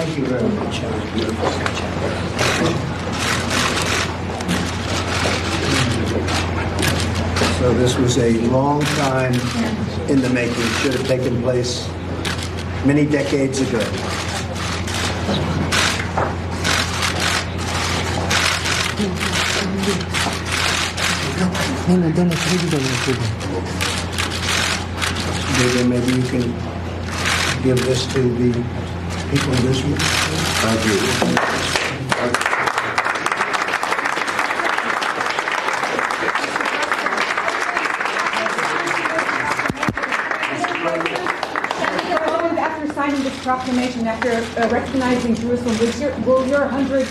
Thank you very much. So this was a long time in the making, It should have taken place many decades ago. Table. Maybe you can give this to the people in this room? Thank you. After signing this proclamation, after uh, recognizing Jerusalem, will your, will your hundred